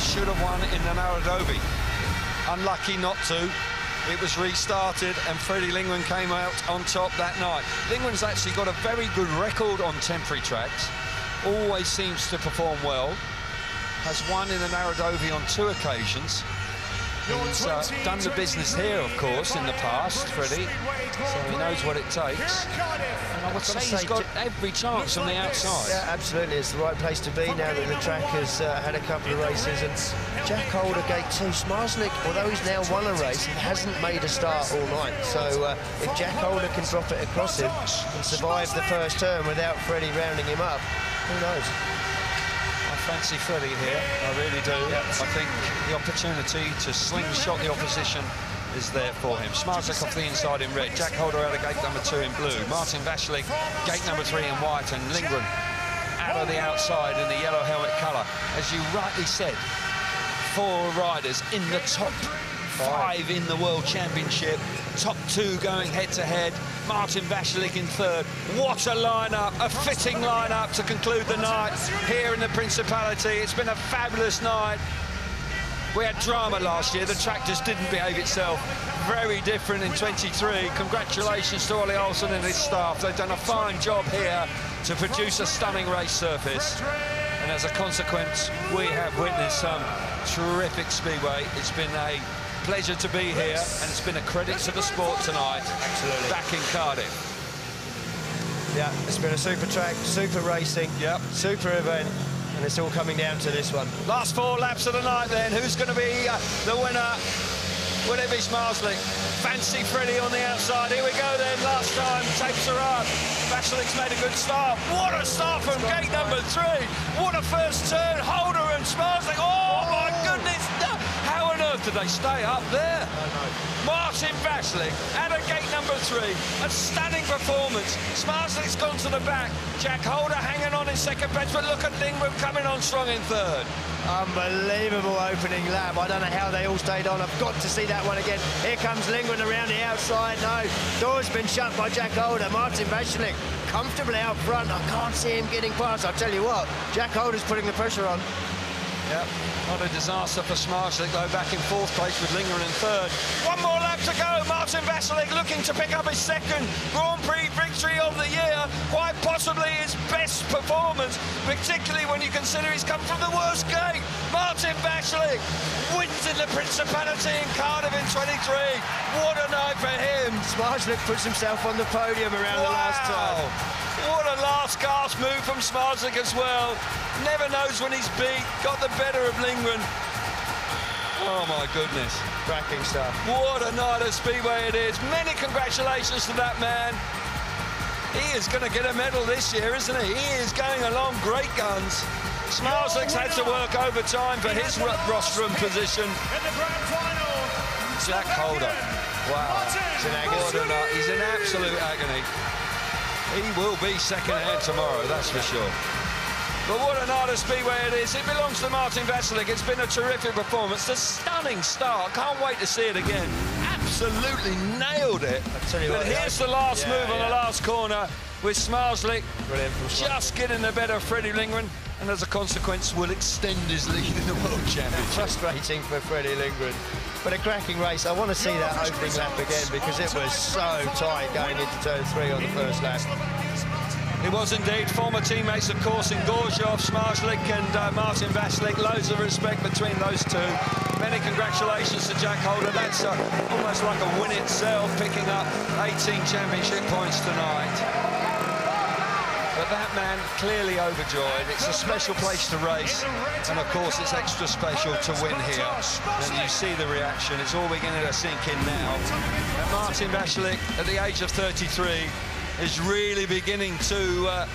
should have won in the Nairobi. Unlucky not to. It was restarted and Freddie Lindgren came out on top that night. Lindgren's actually got a very good record on temporary tracks. Always seems to perform well. Has won in the Nairobi on two occasions. He's uh, done the business here, of course, in the past, Freddie, so he knows what it takes. And I would say he's got every chance on the outside. Yeah, absolutely. It's the right place to be now that the track has uh, had a couple of races. And Jack Holder, gate two, Zmarzlik, although he's now won a race, he hasn't made a start all night. So uh, if Jack Holder can drop it across him and survive the first turn without Freddie rounding him up, who knows? Fancy Freddie here, I really do. I think the opportunity to slingshot the opposition is there for him. Zmarzlik off the inside in red, Jack Holder out of gate number two in blue, Martin Vaculik, gate number three in white, and Lindgren out of the outside in the yellow helmet colour. As you rightly said, four riders in the top five in the World Championship. Top two going head-to-head. -head. Martin Vaculik in third. What a lineup, a fitting lineup to conclude the night here in the Principality. It's been a fabulous night. We had drama last year. The track just didn't behave itself. Very different in 23. Congratulations to Ole Olsen and his staff. They've done a fine job here to produce a stunning race surface. And as a consequence, we have witnessed some terrific speedway. It's been a pleasure to be here, and it's been a credit to the sport tonight. Absolutely. Back in Cardiff. Yeah, it's been a super track, super racing, yep. super event, and it's all coming down to this one. Last four laps of the night then. Who's going to be uh, the winner? Will it be Zmarzlik? Fancy Freddie on the outside. Here we go then. Last time, tapes are up. Vaculik's made a good start. What a start from gate number three. What a first turn. Holder How on earth did they stay up there? No. Martin Vaculik at a gate number three. A stunning performance. Zmarzlik's gone to the back. Jack Holder hanging on in second best, but look at Lindgren coming on strong in third. Unbelievable opening lap. I don't know how they all stayed on. I've got to see that one again. Here comes Lindgren around the outside. No, door's been shut by Jack Holder. Martin Vaculik comfortably out front. I can't see him getting past. I'll tell you what, Jack Holder's putting the pressure on. Yep, not a disaster for Zmarzlik, though, back in fourth place with Lindgren in third. One more lap to go. Martin Vaculik looking to pick up his second Grand Prix victory of the year. Quite possibly his best performance, particularly when you consider he's come from the worst gate. Martin Vaculik wins in the Principality in Cardiff in 23. What a night for him. Zmarzlik puts himself on the podium around wow. the last time. What a last gasp move from Zmarzlik as well. Never knows when he's beat. Got the better of Lindgren. Oh my goodness. Cracking stuff. What a night of Speedway it is. Many congratulations to that man. He is going to get a medal this year, isn't he? He is going along great guns. Zmarzlik's had to work overtime for his rostrum position. Jack Holder. Wow. He's in agony. He's in absolute agony. He will be second hand tomorrow, that's for sure. But what an of speedway it is. It belongs to Martin Vaculik. It's been a terrific performance. A stunning start. Can't wait to see it again. Absolutely nailed it. I tell you but what, here's the last yeah, move on yeah. the last corner with Zmarzlik just getting the better of Freddie Lindgren and as a consequence will extend his lead in the World Championship. Frustrating for Freddie Lindgren. But a cracking race. I want to see that opening lap again because it was so tight going into turn three on the first lap. It was indeed. Former teammates, of course, in Gorzów, Zmarzlik and uh, Martin Vaculik. Loads of respect between those two. Many congratulations to Jack Holder. That's uh, almost like a win itself, picking up 18 championship points tonight. But that man clearly overjoyed. It's a special place to race. And of course, it's extra special to win here. And you see the reaction. It's all beginning to sink in now. Martin Vaculik, at the age of 33, is really beginning to uh,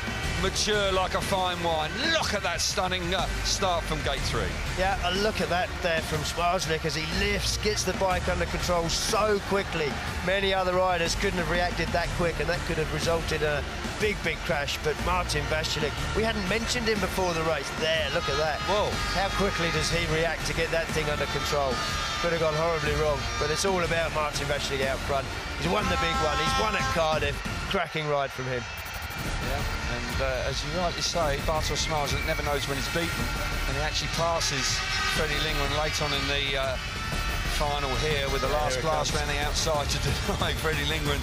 mature like a fine wine. Look at that stunning uh, start from gate three. Yeah, a look at that there from Zmarzlik as he lifts, gets the bike under control so quickly. Many other riders couldn't have reacted that quick, and that could have resulted in a big, big crash. But Martin Vaculik, we hadn't mentioned him before the race. There, look at that. Whoa. How quickly does he react to get that thing under control? Could have gone horribly wrong, but it's all about Martin Vaculik out front. He's won the big one. He's won at Cardiff. Cracking ride from him. Yeah, and uh, as you rightly say, Bartosz Zmarzlik never knows when he's beaten, and he actually passes Freddie Lindgren late on in the uh, final here with the last blast around the outside to deny Freddie Lindgren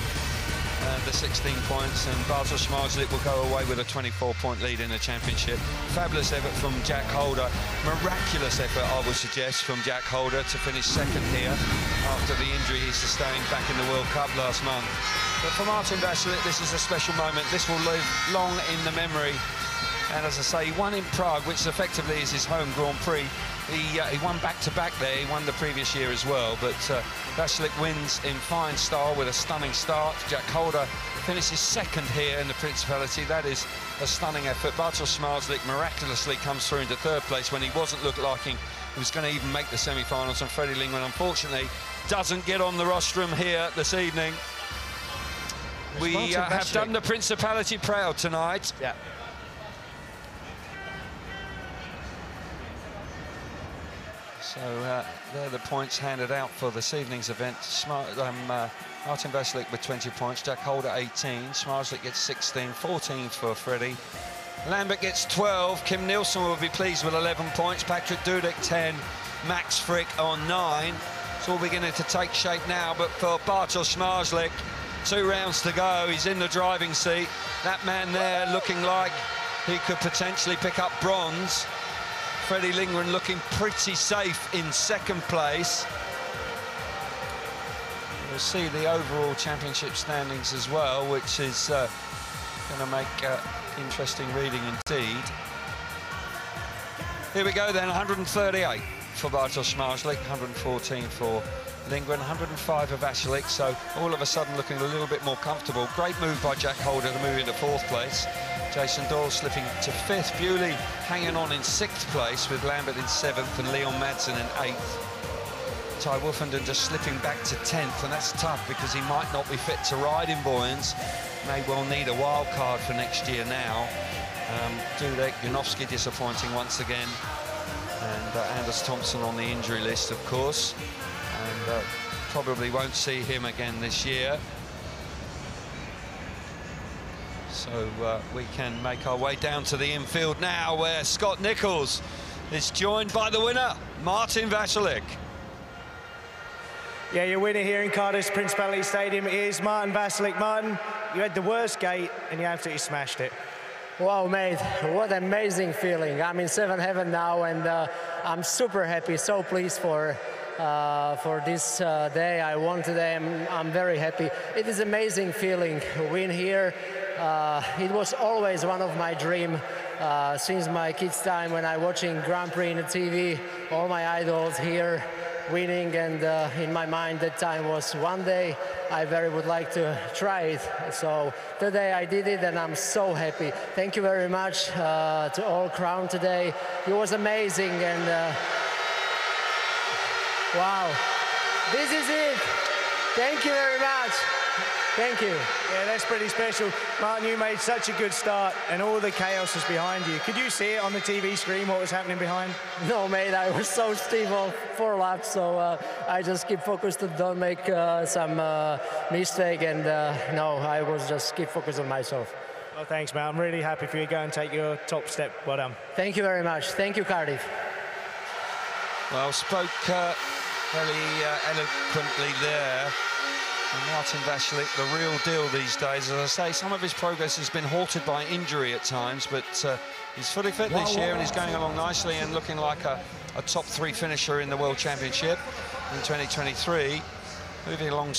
uh, the 16 points and Bartosz Zmarzlik will go away with a 24-point lead in the championship. Fabulous effort from Jack Holder. Miraculous effort, I would suggest, from Jack Holder to finish second here after the injury he sustained back in the World Cup last month. But for Martin Vaculik, this is a special moment. This will live long in the memory. And as I say, he won in Prague, which effectively is his home Grand Prix. He, uh, he won back-to-back -back there. He won the previous year as well. But uh, Vaculik wins in fine style with a stunning start. Jack Holder finishes second here in the Principality. That is a stunning effort. Bartosz Zmarzlik miraculously comes through into third place when he wasn't looking like he was going to even make the semi-finals. And Freddie Lindgren, unfortunately, doesn't get on the rostrum here this evening. We uh, have done the Principality proud tonight. Yeah. So uh, they're the points handed out for this evening's event. Smart, um, uh, Martin Vaculik with 20 points, Jack Holder 18, Zmarzlik gets 16, 14 for Freddie. Lambert gets 12, Kim Nilsson will be pleased with 11 points, Patryk Dudek 10, Max Fricke on 9. It's all beginning to take shape now, but for Bartosz Zmarzlik, two rounds to go, he's in the driving seat. That man there looking like he could potentially pick up bronze. Freddie Lindgren looking pretty safe in second place. We'll see the overall championship standings as well, which is uh, going to make uh, interesting reading indeed. Here we go then, 138 for Bartosz Zmarzlik, 114 for Lindgren, 105 for Vaculik, so all of a sudden looking a little bit more comfortable. Great move by Jack Holder to move into fourth place. Jason Doyle slipping to fifth. Bewley hanging on in sixth place with Lambert in seventh and Leon Madsen in eighth. Tai Woffinden just slipping back to 10th, and that's tough because he might not be fit to ride in Vojens. May well need a wild card for next year now. Um, Dudek, Janowski disappointing once again. And uh, Anders Thomsen on the injury list, of course. And uh, probably won't see him again this year. So uh, we can make our way down to the infield now where Scott Nichols is joined by the winner, Martin Vaculik. Yeah, your winner here in Cardiff Principality Stadium is Martin Vaculik. Martin, you had the worst gate and you absolutely smashed it. Wow, mate, what an amazing feeling. I'm in seventh heaven now and uh, I'm super happy, so pleased for uh, for this uh, day. I won today. I'm, I'm, very happy. It is amazing feeling win here uh, it was always one of my dream uh, since my kids' time when I watching Grand Prix in the TV. All my idols here winning, and uh, in my mind that time was one day I very would like to try it. So today I did it, and I'm so happy. Thank you very much uh, to all Crown today. It was amazing, and wow, this is it. Thank you very much. Thank you. Yeah, that's pretty special. Martin, you made such a good start and all the chaos was behind you. Could you see it on the TV screen, what was happening behind? No, mate, I was so stiff on four laps, so uh, I just keep focused and don't make uh, some uh, mistake and uh, no, I was just keep focused on myself. Well, thanks, man. I'm really happy for you. Go and take your top step. Well done. Thank you very much. Thank you, Cardiff. Well, spoke uh, very uh, eloquently there. And Martin Vaculik, the real deal these days. As I say, some of his progress has been halted by injury at times, but uh, he's fully fit this year and he's going along nicely and looking like a, a top three finisher in the World Championship in 2023. Moving along